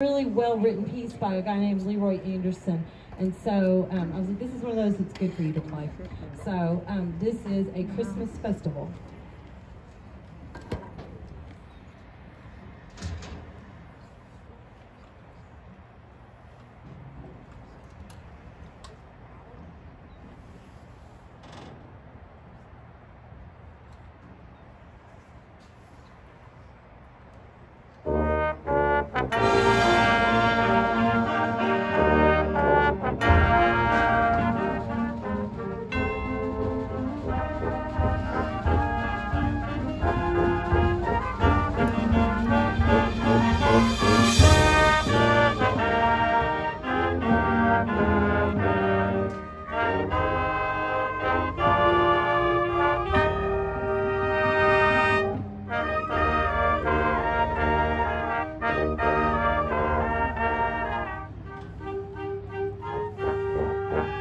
really well-written piece by a guy named Leroy Anderson. And so um, I was like, this is one of those that's good for you to play. So um, this is a Christmas festival.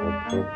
Thank you.